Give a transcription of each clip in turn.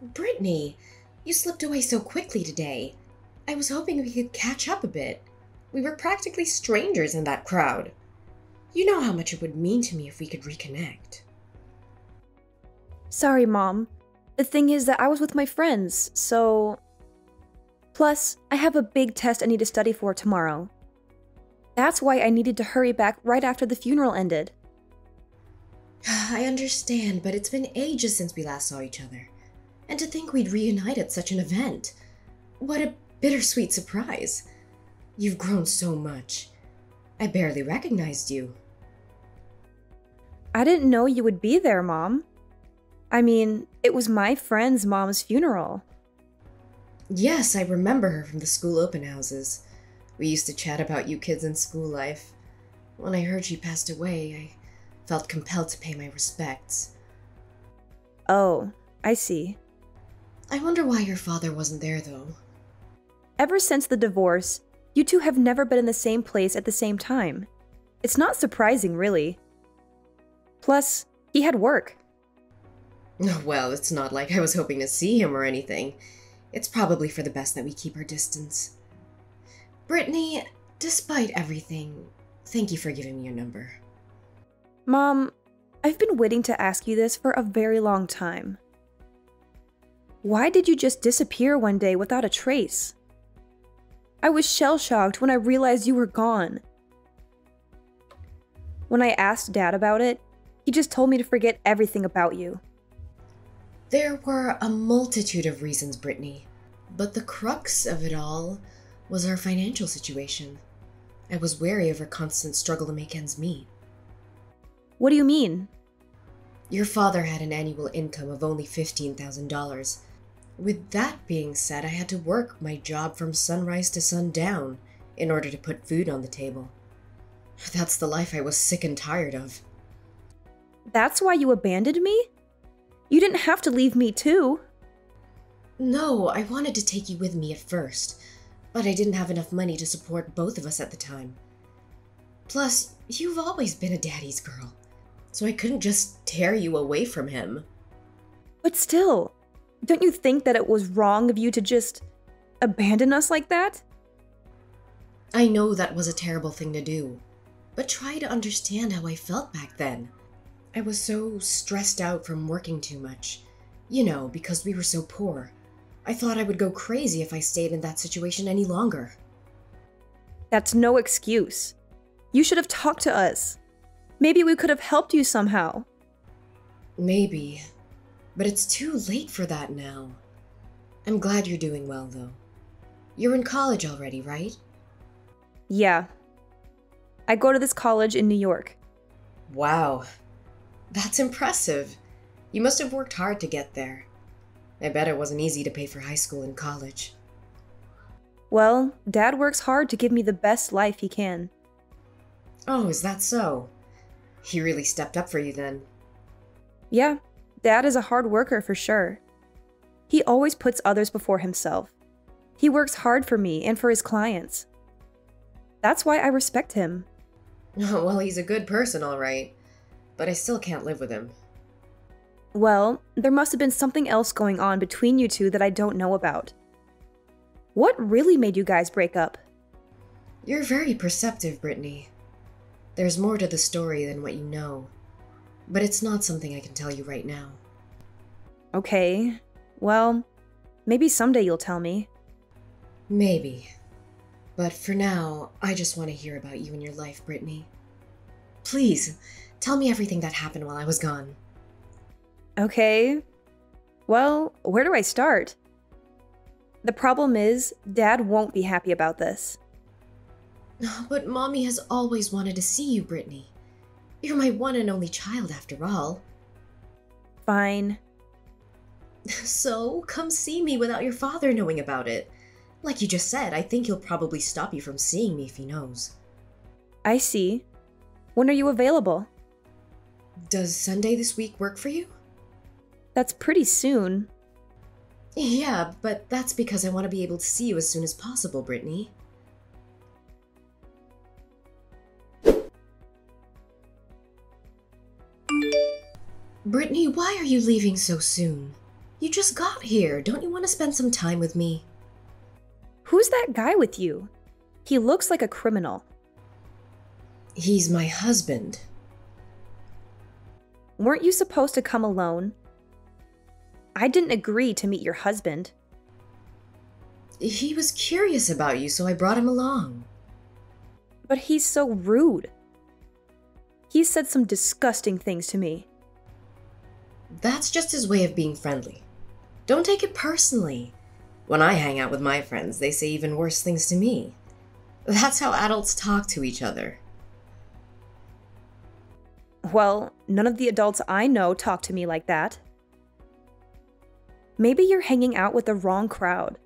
Brittany, you slipped away so quickly today. I was hoping we could catch up a bit. We were practically strangers in that crowd. You know how much it would mean to me if we could reconnect. Sorry, Mom. The thing is that I was with my friends, so. Plus, I have a big test I need to study for tomorrow. That's why I needed to hurry back right after the funeral ended. I understand, but it's been ages since we last saw each other. And to think we'd reunite at such an event. What a bittersweet surprise. You've grown so much. I barely recognized you. I didn't know you would be there, Mom. I mean, it was my friend's mom's funeral. Yes, I remember her from the school open houses. We used to chat about you kids in school life. When I heard she passed away, I felt compelled to pay my respects. Oh, I see. I wonder why your father wasn't there, though. Ever since the divorce, you two have never been in the same place at the same time. It's not surprising, really. Plus, he had work. Well, it's not like I was hoping to see him or anything. It's probably for the best that we keep our distance. Brittany, despite everything, thank you for giving me your number. Mom, I've been waiting to ask you this for a very long time. Why did you just disappear one day without a trace? I was shell shocked when I realized you were gone. When I asked Dad about it, he just told me to forget everything about you. There were a multitude of reasons, Brittany, but the crux of it all was our financial situation. I was wary of our constant struggle to make ends meet. What do you mean? Your father had an annual income of only $15,000. With that being said, I had to work my job from sunrise to sundown in order to put food on the table. That's the life I was sick and tired of. That's why you abandoned me? You didn't have to leave me too. No, I wanted to take you with me at first, but I didn't have enough money to support both of us at the time. Plus, you've always been a daddy's girl, so I couldn't just tear you away from him. But still, don't you think that it was wrong of you to just abandon us like that? I know that was a terrible thing to do, but try to understand how I felt back then. I was so stressed out from working too much. You know, because we were so poor. I thought I would go crazy if I stayed in that situation any longer. That's no excuse. You should have talked to us. Maybe we could have helped you somehow. Maybe. But it's too late for that now. I'm glad you're doing well, though. You're in college already, right? Yeah. I go to this college in New York. Wow. That's impressive. You must have worked hard to get there. I bet it wasn't easy to pay for high school and college. Well, Dad works hard to give me the best life he can. Oh, is that so? He really stepped up for you then. Yeah, Dad is a hard worker for sure. He always puts others before himself. He works hard for me and for his clients. That's why I respect him. well, he's a good person, all right. But I still can't live with him. Well, there must have been something else going on between you two that I don't know about. What really made you guys break up? You're very perceptive, Brittany. There's more to the story than what you know. But it's not something I can tell you right now. Okay. Well, maybe someday you'll tell me. Maybe. But for now, I just want to hear about you and your life, Brittany. Please, tell me everything that happened while I was gone. Okay. Well, where do I start? The problem is, Dad won't be happy about this. But Mommy has always wanted to see you, Brittany. You're my one and only child, after all. Fine. So, come see me without your father knowing about it. Like you just said, I think he'll probably stop you from seeing me if he knows. I see. When are you available? Does Sunday this week work for you? That's pretty soon. Yeah, but that's because I want to be able to see you as soon as possible, Brittany. Brittany, why are you leaving so soon? You just got here. Don't you want to spend some time with me? Who's that guy with you? He looks like a criminal. He's my husband. Weren't you supposed to come alone? I didn't agree to meet your husband. He was curious about you, so I brought him along. But he's so rude. He said some disgusting things to me. That's just his way of being friendly. Don't take it personally. When I hang out with my friends, they say even worse things to me. That's how adults talk to each other. Well, none of the adults I know talk to me like that. Maybe you're hanging out with the wrong crowd.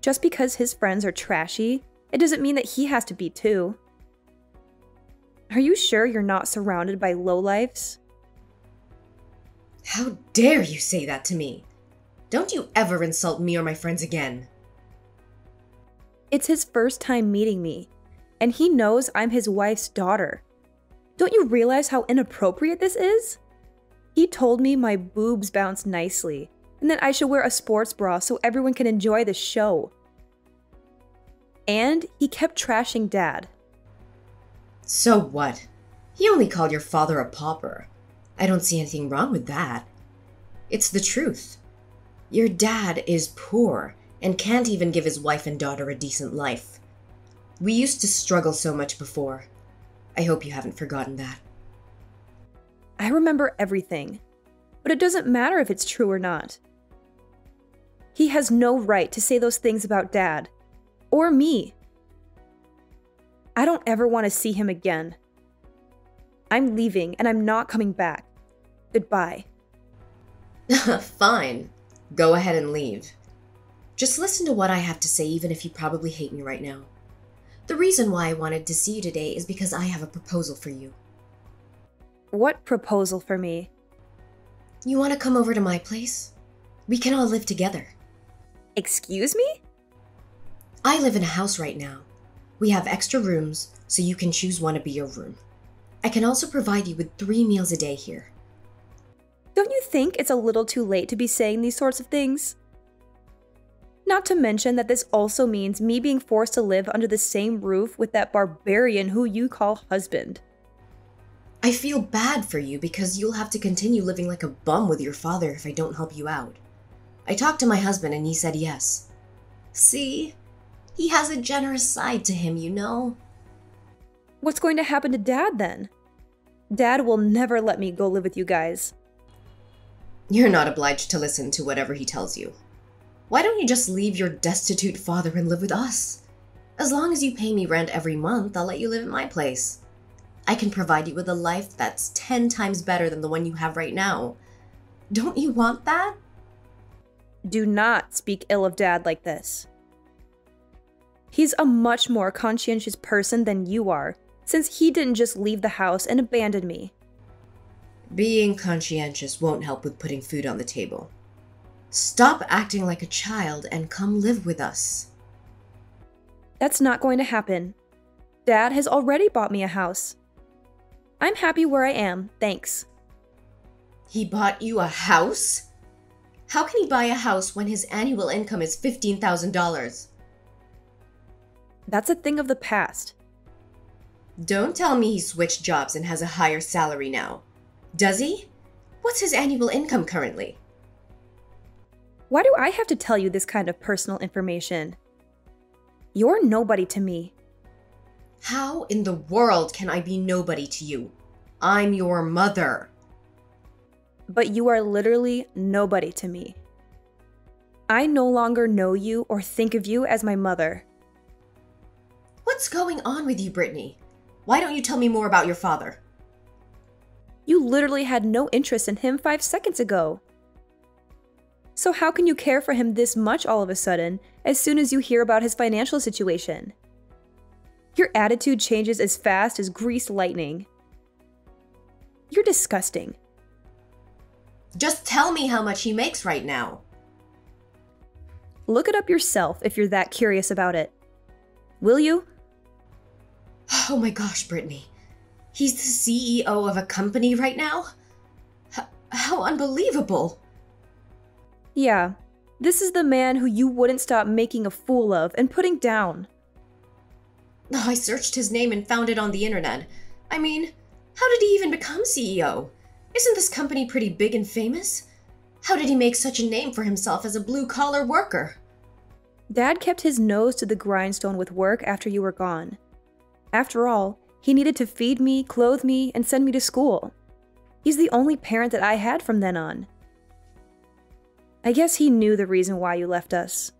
Just because his friends are trashy, it doesn't mean that he has to be too. Are you sure you're not surrounded by lowlifes? How dare you say that to me? Don't you ever insult me or my friends again. It's his first time meeting me, and he knows I'm his wife's daughter. Don't you realize how inappropriate this is? He told me my boobs bounce nicely, and that I should wear a sports bra so everyone can enjoy the show. And he kept trashing Dad. So what? He only called your father a pauper. I don't see anything wrong with that. It's the truth. Your dad is poor and can't even give his wife and daughter a decent life. We used to struggle so much before. I hope you haven't forgotten that. I remember everything, but it doesn't matter if it's true or not. He has no right to say those things about Dad or me. I don't ever want to see him again. I'm leaving and I'm not coming back. Goodbye. Fine. Go ahead and leave. Just listen to what I have to say, even if you probably hate me right now. The reason why I wanted to see you today is because I have a proposal for you. What proposal for me? You want to come over to my place? We can all live together. Excuse me? I live in a house right now. We have extra rooms, so you can choose one to be your room. I can also provide you with three meals a day here. Don't you think it's a little too late to be saying these sorts of things? Not to mention that this also means me being forced to live under the same roof with that barbarian who you call husband. I feel bad for you because you'll have to continue living like a bum with your father if I don't help you out. I talked to my husband and he said yes. See? He has a generous side to him, you know? What's going to happen to Dad then? Dad will never let me go live with you guys. You're not obliged to listen to whatever he tells you. Why don't you just leave your destitute father and live with us? As long as you pay me rent every month, I'll let you live at my place. I can provide you with a life that's 10 times better than the one you have right now. Don't you want that? Do not speak ill of Dad like this. He's a much more conscientious person than you are, since he didn't just leave the house and abandon me. Being conscientious won't help with putting food on the table. Stop acting like a child and come live with us. That's not going to happen. Dad has already bought me a house. I'm happy where I am, thanks. He bought you a house? How can he buy a house when his annual income is $15,000? That's a thing of the past. Don't tell me he switched jobs and has a higher salary now. Does he? What's his annual income currently? Why do I have to tell you this kind of personal information? You're nobody to me. How in the world can I be nobody to you? I'm your mother. But you are literally nobody to me. I no longer know you or think of you as my mother. What's going on with you, Brittany? Why don't you tell me more about your father? You literally had no interest in him five seconds ago. So, how can you care for him this much all of a sudden as soon as you hear about his financial situation? Your attitude changes as fast as greased lightning. You're disgusting. Just tell me how much he makes right now. Look it up yourself if you're that curious about it. Will you? Oh my gosh, Brittany. He's the CEO of a company right now? H- how unbelievable. Yeah, this is the man who you wouldn't stop making a fool of and putting down. Oh, I searched his name and found it on the internet. I mean, how did he even become CEO? Isn't this company pretty big and famous? How did he make such a name for himself as a blue collar worker? Dad kept his nose to the grindstone with work after you were gone. After all, he needed to feed me, clothe me, and send me to school. He's the only parent that I had from then on. I guess he knew the reason why you left us.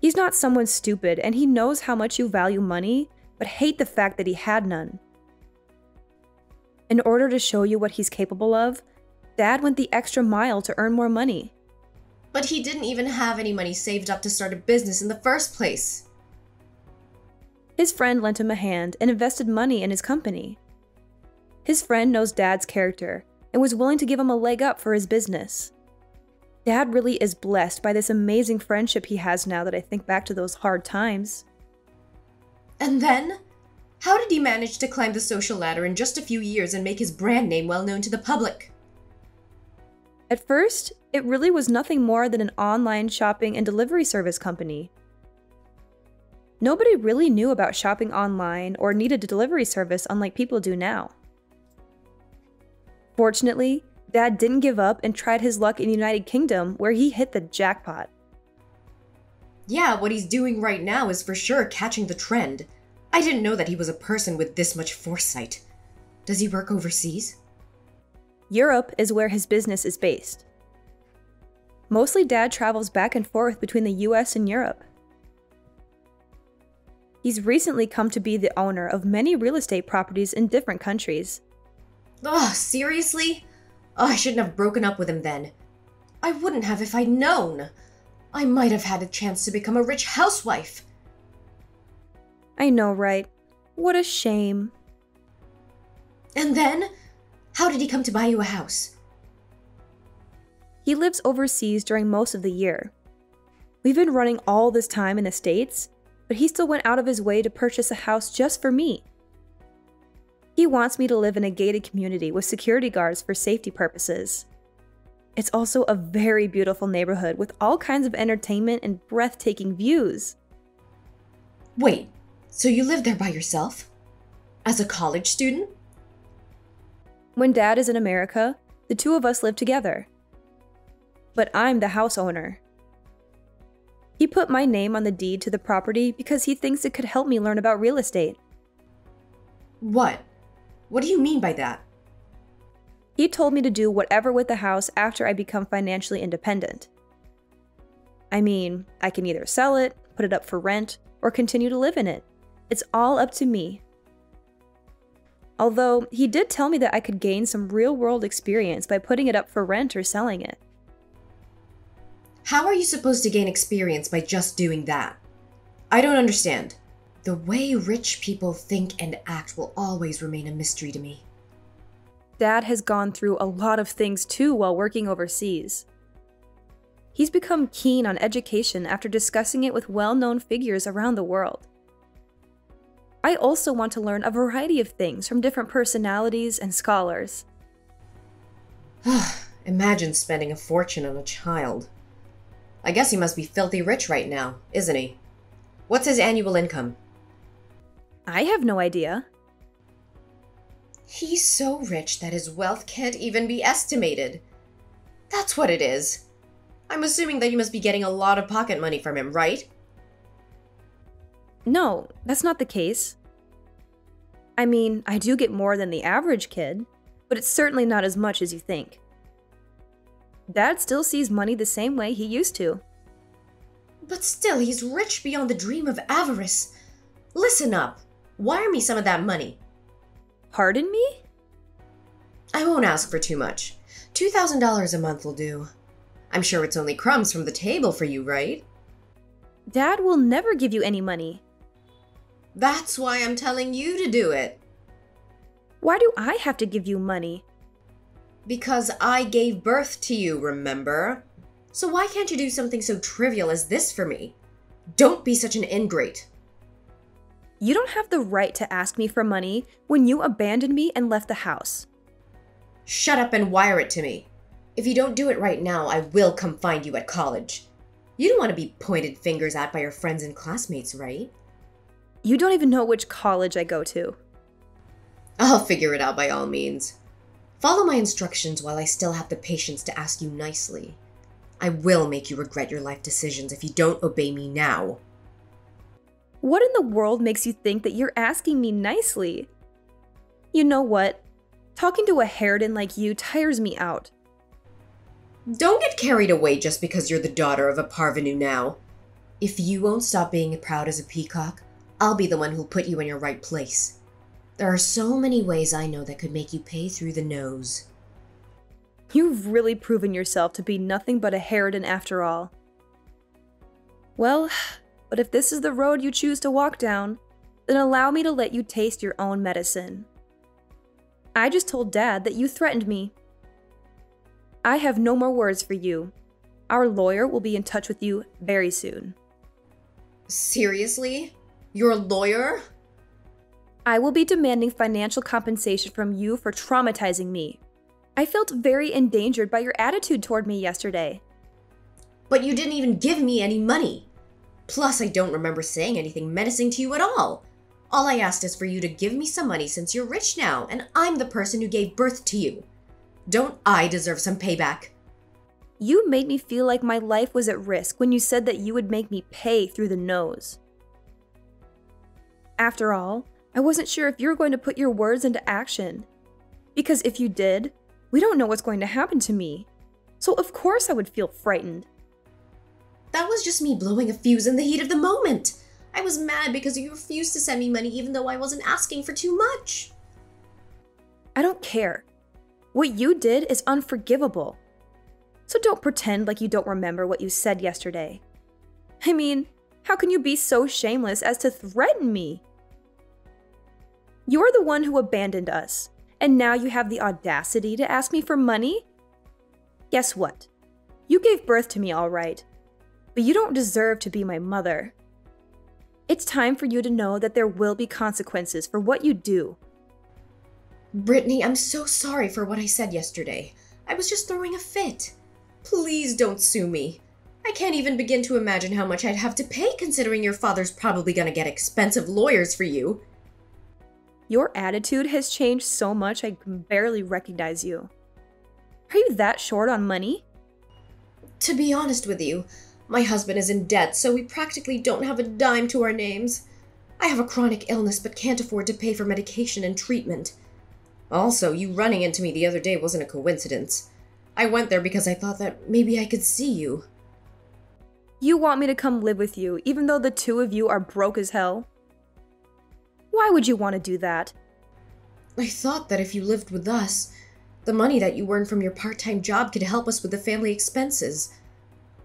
He's not someone stupid, and he knows how much you value money, but hate the fact that he had none. In order to show you what he's capable of, Dad went the extra mile to earn more money. But he didn't even have any money saved up to start a business in the first place. His friend lent him a hand and invested money in his company. His friend knows Dad's character and was willing to give him a leg up for his business. Dad really is blessed by this amazing friendship he has now that I think back to those hard times. And then? How did he manage to climb the social ladder in just a few years and make his brand name well known to the public? At first, it really was nothing more than an online shopping and delivery service company. Nobody really knew about shopping online or needed a delivery service unlike people do now. Fortunately, Dad didn't give up and tried his luck in the United Kingdom where he hit the jackpot. Yeah, what he's doing right now is for sure catching the trend. I didn't know that he was a person with this much foresight. Does he work overseas? Europe is where his business is based. Mostly, Dad travels back and forth between the US and Europe. He's recently come to be the owner of many real estate properties in different countries. Ugh, seriously? Oh, I shouldn't have broken up with him then. I wouldn't have if I'd known. I might have had a chance to become a rich housewife. I know, right? What a shame. And then? How did he come to buy you a house? He lives overseas during most of the year. We've been running all this time in the States, but he still went out of his way to purchase a house just for me. He wants me to live in a gated community with security guards for safety purposes. It's also a very beautiful neighborhood with all kinds of entertainment and breathtaking views. Wait, so you live there by yourself? As a college student? When dad is in America, the two of us live together. But I'm the house owner. He put my name on the deed to the property because he thinks it could help me learn about real estate. What? What do you mean by that? He told me to do whatever with the house after I become financially independent. I mean, I can either sell it, put it up for rent, or continue to live in it. It's all up to me. Although, he did tell me that I could gain some real world experience by putting it up for rent or selling it. How are you supposed to gain experience by just doing that? I don't understand. The way rich people think and act will always remain a mystery to me. Dad has gone through a lot of things too while working overseas. He's become keen on education after discussing it with well known figures around the world. I also want to learn a variety of things from different personalities and scholars. Imagine spending a fortune on a child. I guess he must be filthy rich right now, isn't he? What's his annual income? I have no idea. He's so rich that his wealth can't even be estimated. That's what it is. I'm assuming that you must be getting a lot of pocket money from him, right? No, that's not the case. I mean, I do get more than the average kid, but it's certainly not as much as you think. Dad still sees money the same way he used to. But still, he's rich beyond the dream of avarice. Listen up. Wire me some of that money. Pardon me? I won't ask for too much. $2,000 a month will do. I'm sure it's only crumbs from the table for you, right? Dad will never give you any money. That's why I'm telling you to do it. Why do I have to give you money? Because I gave birth to you, remember? So why can't you do something so trivial as this for me? Don't be such an ingrate. You don't have the right to ask me for money when you abandoned me and left the house. Shut up and wire it to me. If you don't do it right now, I will come find you at college. You don't want to be pointed fingers at by your friends and classmates, right? You don't even know which college I go to. I'll figure it out by all means. Follow my instructions while I still have the patience to ask you nicely. I will make you regret your life decisions if you don't obey me now. What in the world makes you think that you're asking me nicely? You know what? Talking to a Harridan like you tires me out. Don't get carried away just because you're the daughter of a parvenu now. If you won't stop being proud as a peacock, I'll be the one who'll put you in your right place. There are so many ways I know that could make you pay through the nose. You've really proven yourself to be nothing but a Harridan after all. Well, but if this is the road you choose to walk down, then allow me to let you taste your own medicine. I just told Dad that you threatened me. I have no more words for you. Our lawyer will be in touch with you very soon. Seriously? Your lawyer? I will be demanding financial compensation from you for traumatizing me. I felt very endangered by your attitude toward me yesterday. But you didn't even give me any money. Plus, I don't remember saying anything menacing to you at all. All I asked is for you to give me some money since you're rich now, and I'm the person who gave birth to you. Don't I deserve some payback? You made me feel like my life was at risk when you said that you would make me pay through the nose. After all, I wasn't sure if you were going to put your words into action. Because if you did, we don't know what's going to happen to me. So, of course, I would feel frightened. That was just me blowing a fuse in the heat of the moment. I was mad because you refused to send me money even though I wasn't asking for too much. I don't care. What you did is unforgivable. So don't pretend like you don't remember what you said yesterday. I mean, how can you be so shameless as to threaten me? You're the one who abandoned us, and now you have the audacity to ask me for money? Guess what? You gave birth to me, all right, but you don't deserve to be my mother. It's time for you to know that there will be consequences for what you do. Brittany, I'm so sorry for what I said yesterday. I was just throwing a fit. Please don't sue me. I can't even begin to imagine how much I'd have to pay considering your father's probably gonna get expensive lawyers for you. Your attitude has changed so much I can barely recognize you. Are you that short on money? To be honest with you, my husband is in debt, so we practically don't have a dime to our names. I have a chronic illness but can't afford to pay for medication and treatment. Also, you running into me the other day wasn't a coincidence. I went there because I thought that maybe I could see you. You want me to come live with you, even though the two of you are broke as hell? Why would you want to do that? I thought that if you lived with us, the money that you earn from your part time job could help us with the family expenses.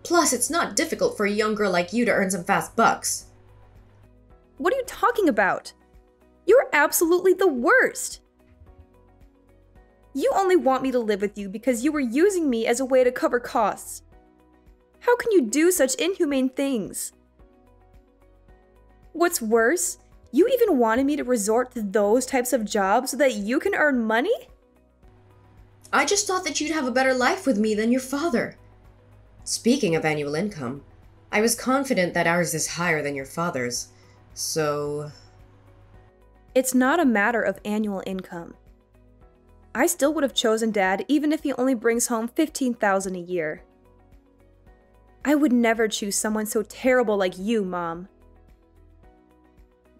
Plus, it's not difficult for a young girl like you to earn some fast bucks. What are you talking about? You're absolutely the worst. You only want me to live with you because you were using me as a way to cover costs. How can you do such inhumane things? What's worse, you even wanted me to resort to those types of jobs so that you can earn money? I just thought that you'd have a better life with me than your father. Speaking of annual income, I was confident that ours is higher than your father's, so. It's not a matter of annual income. I still would have chosen Dad even if he only brings home 15,000 a year. I would never choose someone so terrible like you, Mom.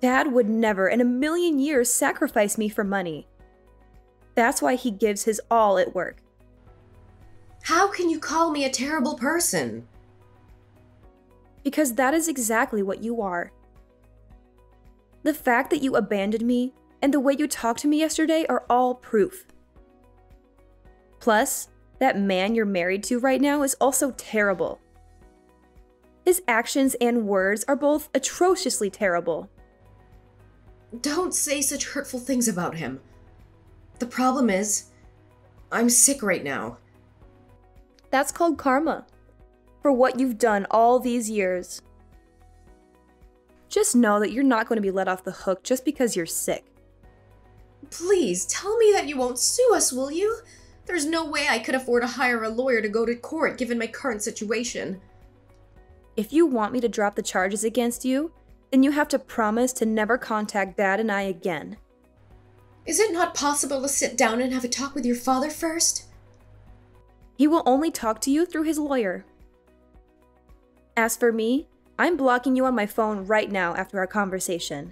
Dad would never in a million years sacrifice me for money. That's why he gives his all at work. How can you call me a terrible person? Because that is exactly what you are. The fact that you abandoned me and the way you talked to me yesterday are all proof. Plus, that man you're married to right now is also terrible. His actions and words are both atrociously terrible. Don't say such hurtful things about him. The problem is, I'm sick right now. That's called karma. For what you've done all these years. Just know that you're not going to be let off the hook just because you're sick. Please, tell me that you won't sue us, will you? There's no way I could afford to hire a lawyer to go to court given my current situation. If you want me to drop the charges against you, then you have to promise to never contact Dad and I again. Is it not possible to sit down and have a talk with your father first? He will only talk to you through his lawyer. As for me, I'm blocking you on my phone right now after our conversation.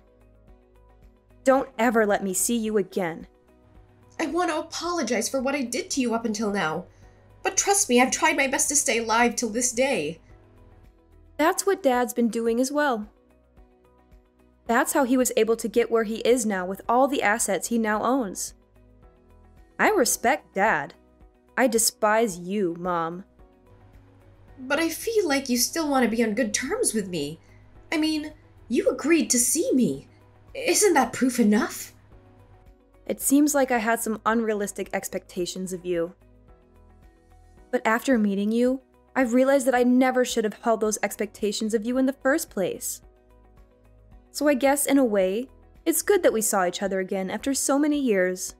Don't ever let me see you again. I want to apologize for what I did to you up until now. But trust me, I've tried my best to stay alive till this day. That's what Dad's been doing as well. That's how he was able to get where he is now with all the assets he now owns. I respect Dad. I despise you, Mom. But I feel like you still want to be on good terms with me. I mean, you agreed to see me. Isn't that proof enough? It seems like I had some unrealistic expectations of you. But after meeting you, I've realized that I never should have held those expectations of you in the first place. So I guess, in a way, it's good that we saw each other again after so many years.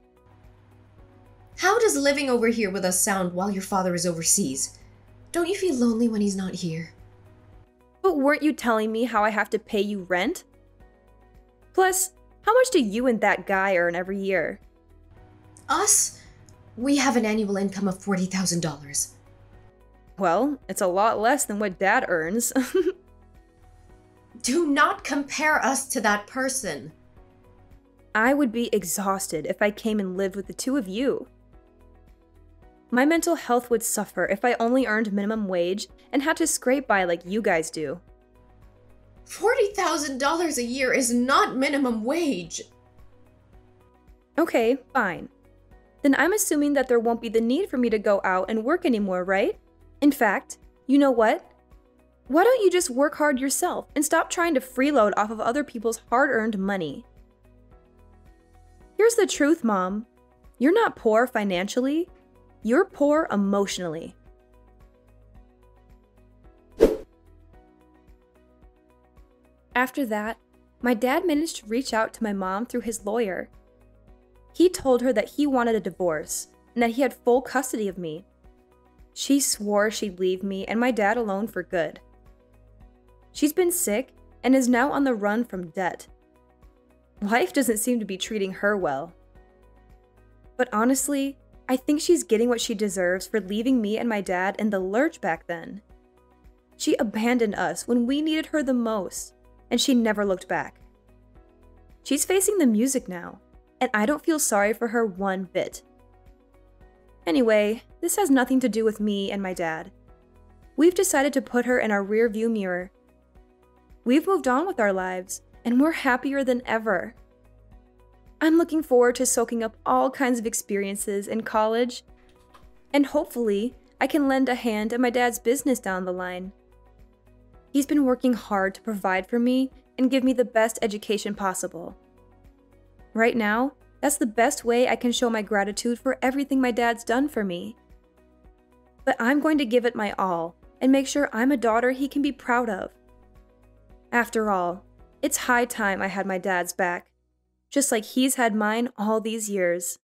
How does living over here with us sound while your father is overseas? Don't you feel lonely when he's not here? But weren't you telling me how I have to pay you rent? Plus, how much do you and that guy earn every year? Us? We have an annual income of $40,000. Well, it's a lot less than what Dad earns. Do not compare us to that person. I would be exhausted if I came and lived with the two of you. My mental health would suffer if I only earned minimum wage and had to scrape by like you guys do. $40,000 a year is not minimum wage. Okay, fine. Then I'm assuming that there won't be the need for me to go out and work anymore, right? In fact, you know what? Why don't you just work hard yourself and stop trying to freeload off of other people's hard earned money? Here's the truth, Mom. You're not poor financially, you're poor emotionally. After that, my dad managed to reach out to my mom through his lawyer. He told her that he wanted a divorce and that he had full custody of me. She swore she'd leave me and my dad alone for good. She's been sick and is now on the run from debt. Life doesn't seem to be treating her well. But honestly, I think she's getting what she deserves for leaving me and my dad in the lurch back then. She abandoned us when we needed her the most, and she never looked back. She's facing the music now, and I don't feel sorry for her one bit. Anyway, this has nothing to do with me and my dad. We've decided to put her in our rearview mirror. We've moved on with our lives, and we're happier than ever. I'm looking forward to soaking up all kinds of experiences in college, and hopefully, I can lend a hand at my dad's business down the line. He's been working hard to provide for me and give me the best education possible. Right now, that's the best way I can show my gratitude for everything my dad's done for me. But I'm going to give it my all and make sure I'm a daughter he can be proud of. After all, it's high time I had my dad's back just like he's had mine all these years.